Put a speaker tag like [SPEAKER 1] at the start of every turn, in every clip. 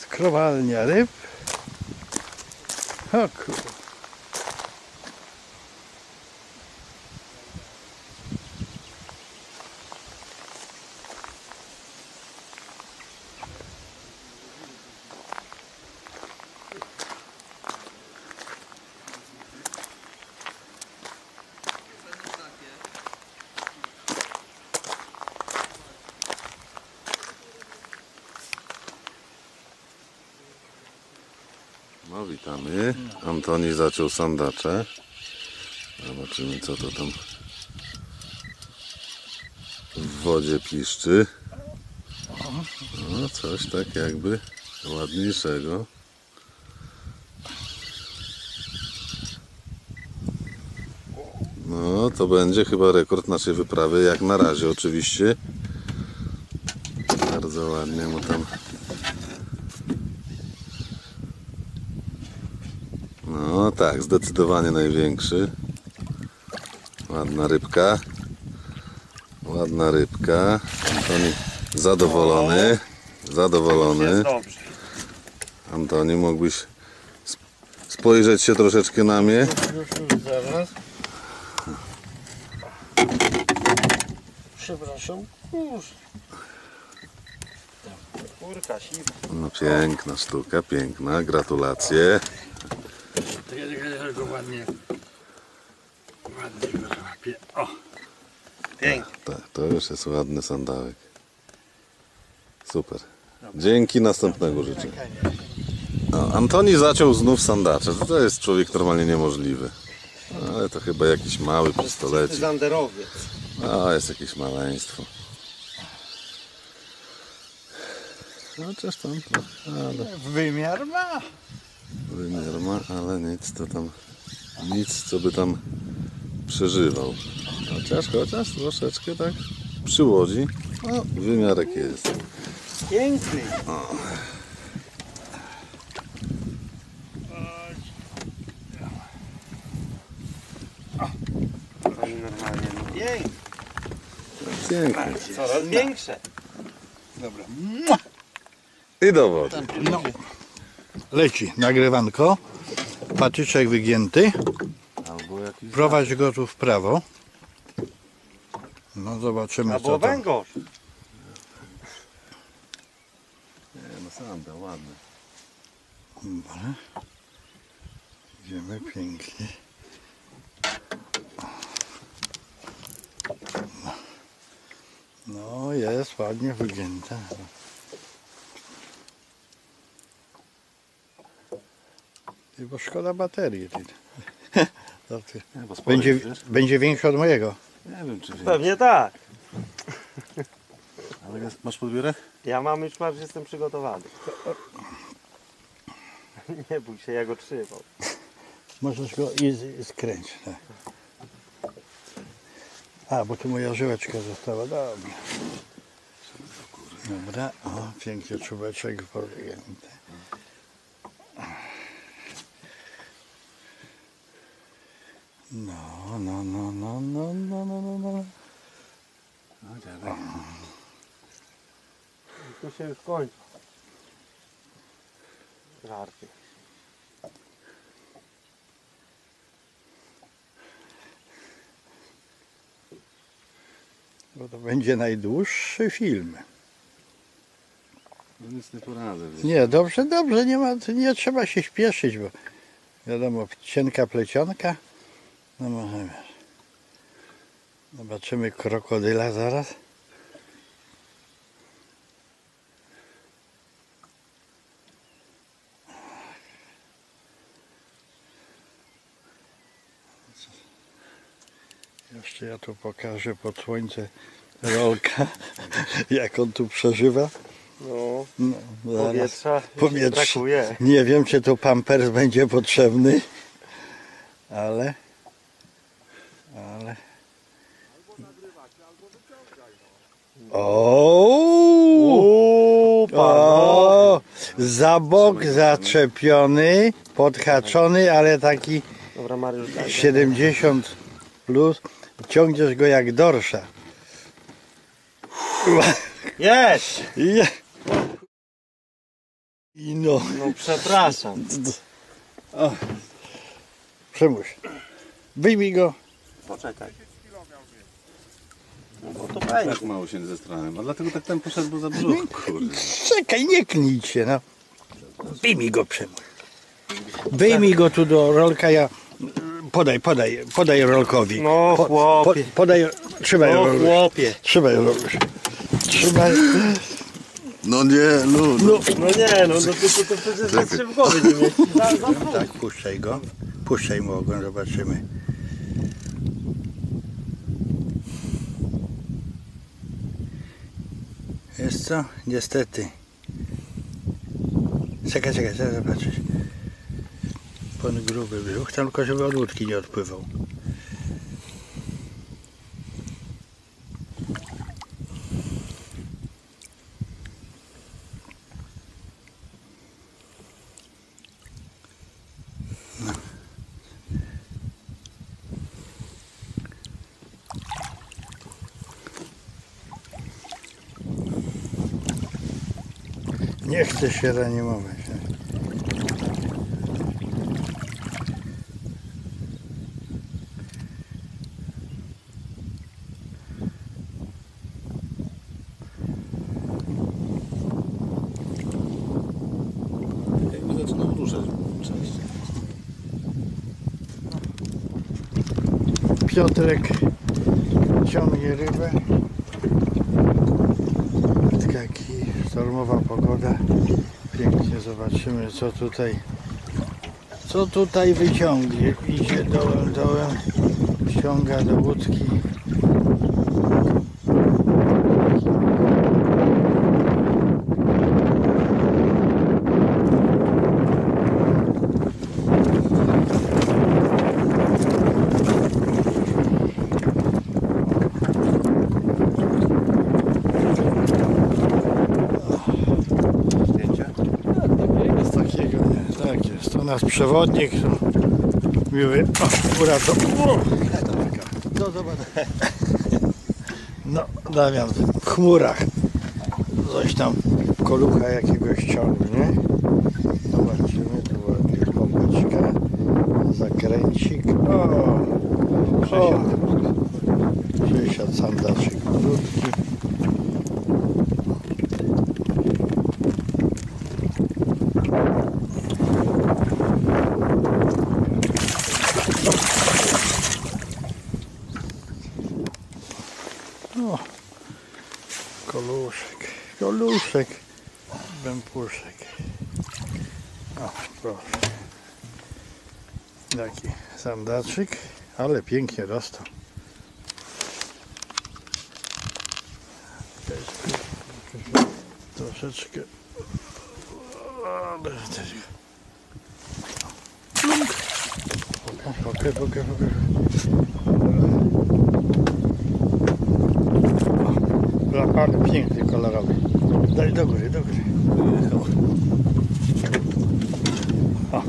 [SPEAKER 1] Skrowalnia ryb. O.
[SPEAKER 2] No witamy. Antoni zaciął sandacze. Zobaczymy co to tam w wodzie piszczy. No coś tak jakby ładniejszego. No to będzie chyba rekord naszej wyprawy, jak na razie oczywiście. Bardzo ładnie mu tam No tak, zdecydowanie największy. Ładna rybka. Ładna rybka. Antoni zadowolony. Zadowolony.
[SPEAKER 3] dobrze.
[SPEAKER 2] Antoni, mógłbyś sp- spojrzeć się troszeczkę na mnie?
[SPEAKER 1] Zaraz. Przepraszam.
[SPEAKER 3] Kurka siwa.
[SPEAKER 2] No piękna sztuka, piękna. Gratulacje.
[SPEAKER 1] Czekaj, ładnie. Ładnie go złapię. O.
[SPEAKER 3] Pięknie.
[SPEAKER 2] Tak, to już jest ładny sandałek. Super. Dzięki, następnego życzę. No, Antoni zaciął znów sandacze. To jest człowiek normalnie niemożliwy. No, Ale to chyba jakiś mały pistolecik.
[SPEAKER 3] Zanderowiec.
[SPEAKER 2] A, jest jakieś maleństwo. Chociaż tam ale
[SPEAKER 1] Wymiar ma.
[SPEAKER 2] Wymiar ma, ale nic to tam, nic co by tam przeżywał. Chociaż, chociaż troszeczkę tak przy łodzi, no wymiarek jest.
[SPEAKER 3] Piękny. Oni normalnie, no pięknie.
[SPEAKER 2] Pięknie.
[SPEAKER 3] Coraz większe.
[SPEAKER 1] Dobra.
[SPEAKER 2] I do wody.
[SPEAKER 1] No. Leci nagrywanko. Patyczek wygięty.
[SPEAKER 2] Albo jakiś...
[SPEAKER 1] Prowadź go tu w prawo. No zobaczymy
[SPEAKER 3] Albo
[SPEAKER 1] co tam.
[SPEAKER 3] węgorz.
[SPEAKER 2] Nie, no sandał, ładny.
[SPEAKER 1] Dobra. Idziemy pięknie. No jest ładnie wygięta. Bo szkoda baterii. Ty. To ty.
[SPEAKER 2] Nie, bo spory,
[SPEAKER 1] Będzie, będzie większy od mojego.
[SPEAKER 2] Nie wiem czy wiem.
[SPEAKER 3] Pewnie tak.
[SPEAKER 2] Ale jest, masz podbierek?
[SPEAKER 3] Ja mam już masz, jestem przygotowany. Nie bój się, ja go trzymał.
[SPEAKER 1] Możesz go i, z- skręć. Tak. A, bo tu moja żyłeczka została. Dobra. Dobra, o, pięknie czubeczek podjęty. no, no, no, no, no, no, no. No
[SPEAKER 2] dalej. I
[SPEAKER 3] tu się już kończy. Żarty.
[SPEAKER 1] Bo to będzie najdłuższy film.
[SPEAKER 2] No nic nie poradzę.
[SPEAKER 1] Nie, dobrze, dobrze, nie, ma, nie trzeba się śpieszyć, bo wiadomo, cienka plecionka, no, no, no możemy. Zobaczymy krokodyla zaraz. Jeszcze ja tu pokażę pod słońce rolka, jak on tu przeżywa.
[SPEAKER 3] No,
[SPEAKER 1] No,
[SPEAKER 3] powietrza
[SPEAKER 1] Powietrze.
[SPEAKER 3] brakuje.
[SPEAKER 1] Nie wiem, czy tu pampers będzie potrzebny, ale Ale... O! O! Za bok zaczepiony, podhaczony, ale taki
[SPEAKER 3] Dobra Mariusz, daj.
[SPEAKER 1] 70 plus. Ciągniesz go jak dorsza.
[SPEAKER 3] Jest!
[SPEAKER 1] I no.
[SPEAKER 3] No przepraszam.
[SPEAKER 1] Przemuś. Wyjmij go.
[SPEAKER 3] Poczekaj. No to będzie.
[SPEAKER 2] Tak mało się zestrałem, a dlatego tak tam poszedł, bo za brzuch, kurde.
[SPEAKER 1] Czekaj, nie knij się, no. Wyjmij go, Przemuś. Wyjmij go tu do rolka, ja... Podaj, podaj, podaj rolkowi.
[SPEAKER 3] No
[SPEAKER 1] Po,
[SPEAKER 3] chłopie.
[SPEAKER 1] podaj, trzymaj
[SPEAKER 3] No chłopie.
[SPEAKER 1] Trzymaj. Trzymaj.
[SPEAKER 2] No nie, no, no.
[SPEAKER 3] No nie, no to, to, to, to głowie nie mieści. Za, za
[SPEAKER 1] Tak, puszczaj go. Puszczaj mu ogon, zobaczymy. Jest co? Niestety. Czekaj, czekaj, zaraz zobaczysz. Pan gruby brzuch, tam tylko żeby od łódki nie odpływał. Nie chcę się reanimować.
[SPEAKER 2] Jakby zaczynał ruszać częściej.
[SPEAKER 1] Piotrek ciągnie rybę. Taki sztormowa pogoda. Pięknie zobaczymy co tutaj co tutaj wyciągnie. Idzie dołem, dołem, ściąga do łódki.
[SPEAKER 3] Zdjęcie?
[SPEAKER 1] Jest takiego, nie? Nasz przewodnik. Miły. O, uratował. No. No, Damian, w chmurach. Coś tam kolucha jakiegoś ciągnie. Zobaczymy, tu ładnie popaczka. Zakręcik. O! o. 60 sandaczek krótki. O, koluszek, koluszek, bępuszek. O, proszę. Taki sandaczyk, ale pięknie rosną. Troszeczkę. Ale też- pokaż, pokaż. Ale piękny, kolorowy. Daj do góry, do góry. O.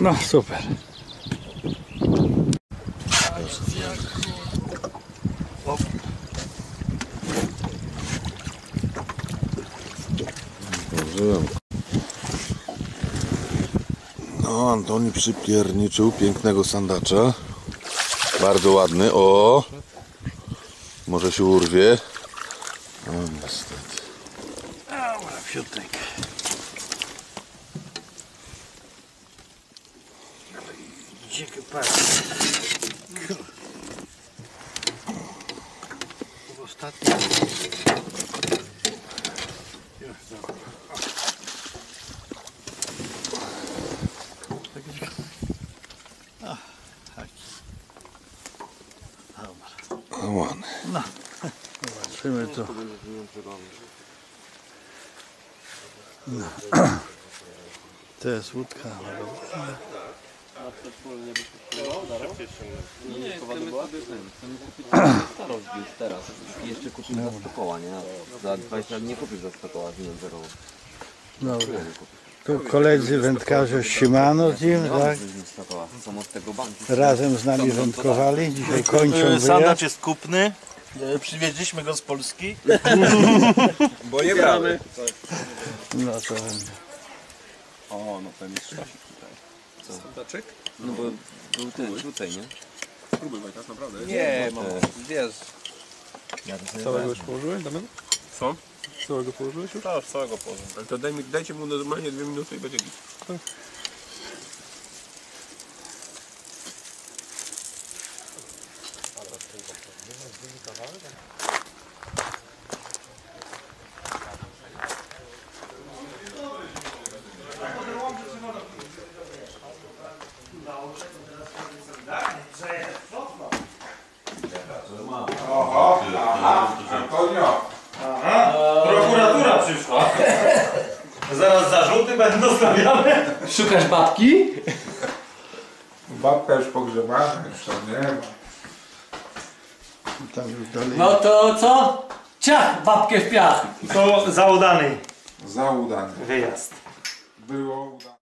[SPEAKER 1] No super.
[SPEAKER 2] No, Antoni przypierniczył pięknego sandacza. Bardzo ładny. O! Może się urwie. O, niestety.
[SPEAKER 1] Dobra, fiutek.
[SPEAKER 3] Dziki patrz.
[SPEAKER 1] Ostatni. Już, dobra. O, taki. Dobra.
[SPEAKER 2] O, ładny.
[SPEAKER 1] No, zobaczymy to. No. To jest łódka.
[SPEAKER 4] Nie, chcemy sobie ten, chcemy kupić starość już teraz. I jeszcze kupić za 100 koła, nie? Za 20 lat nie kupisz za 100 koła z zerową.
[SPEAKER 1] Dobra. Tu koledzy wędkarze z nim, tak?
[SPEAKER 4] 100 koła. Są od tego banku.
[SPEAKER 1] Razem z nami wędkowali. Dzisiaj kończą wyjazd.
[SPEAKER 3] Sandacz jest kupny. E, Przywieźliśmy go z Polski.
[SPEAKER 5] Bo nie bramy.
[SPEAKER 1] No to
[SPEAKER 5] O, no ten jest sztosik tutaj. Co? Sandaczek?
[SPEAKER 4] No bo był ten tutaj, nie?
[SPEAKER 5] Próbuj Wojtas, naprawdę.
[SPEAKER 3] Nie, mam. Wiesz.
[SPEAKER 5] Całego już położyłeś, Damian? Co? Całego położyłeś już?
[SPEAKER 3] Tak, całego położę.
[SPEAKER 5] Ale to daj mi, dajcie mu normalnie dwie minuty i będzie git.
[SPEAKER 3] Prokuratura przyszła. Zaraz zarzuty będą stawiane.
[SPEAKER 4] Szukasz babki?
[SPEAKER 6] Babka już pogrzebana, już tam nie ma.
[SPEAKER 1] Tam już dalej.
[SPEAKER 7] No to co? Ciach, babkę w piach.
[SPEAKER 3] To za udany
[SPEAKER 6] Za udany.
[SPEAKER 3] wyjazd.
[SPEAKER 6] Było udane.